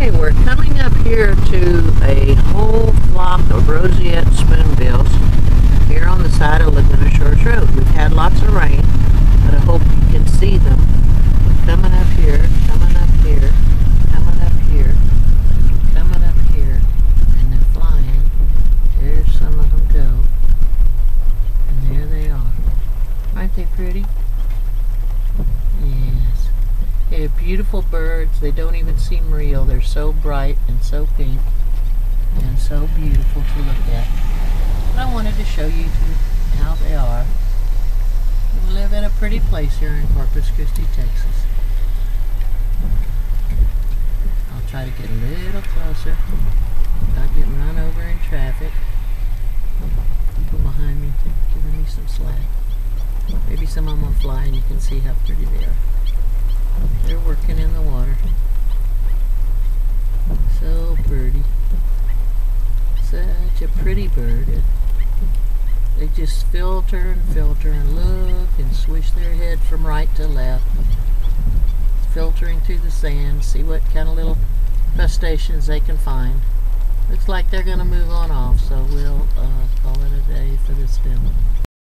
Okay, we're coming up here to a whole flock of roseate spoonbills here on the side of Laguna Shores Road. We've had lots of rain, but I hope you can see them. We're coming up here, coming up here, coming up here, coming up here, and they're flying. There's some of them go. And there they are. Aren't they pretty? Yes. They're beautiful birds. They don't even seem real. They're so bright and so pink and so beautiful to look at. But I wanted to show you how they are. We live in a pretty place here in Corpus Christi, Texas. I'll try to get a little closer without getting run over in traffic. People behind me giving me some slack. Maybe some of them will fly and you can see how pretty they are. They're working in the water. So pretty. Such a pretty bird. They just filter and filter and look and swish their head from right to left. Filtering through the sand, see what kind of little crustaceans they can find. Looks like they're going to move on off, so we'll uh, call it a day for this film.